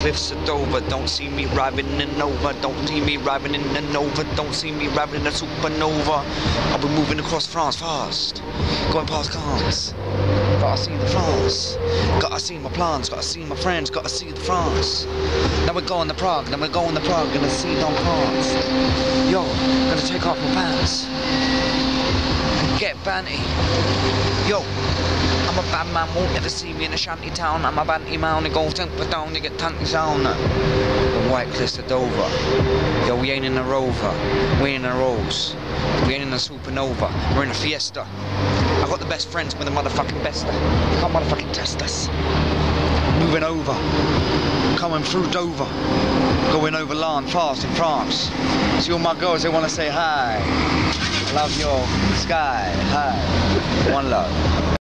Cliffs of Dover, don't see me driving in Nova, don't see me driving in the Nova, don't see me driving in a supernova. I'll be moving across France fast, going past cars. Gotta see the France, gotta see my plans, gotta see my friends, gotta see the France. Now we're going to Prague, then we're going to Prague, gonna see Don France. Yo, gonna take off my pants. And get banty. Yo, I'm a bad man, won't ever see me in a shanty town. I'm a banty man, I go tunk but down to get tanties on. The white cliffs of Dover. Yo, we ain't in a rover, we ain't in a rose. We ain't in a supernova, we're in a fiesta. I got the best friends with the motherfucking best. You can't motherfucking test us. Moving over, coming through Dover, going over land fast in France. See all my girls, they wanna say hi. Love your sky, hi. One love.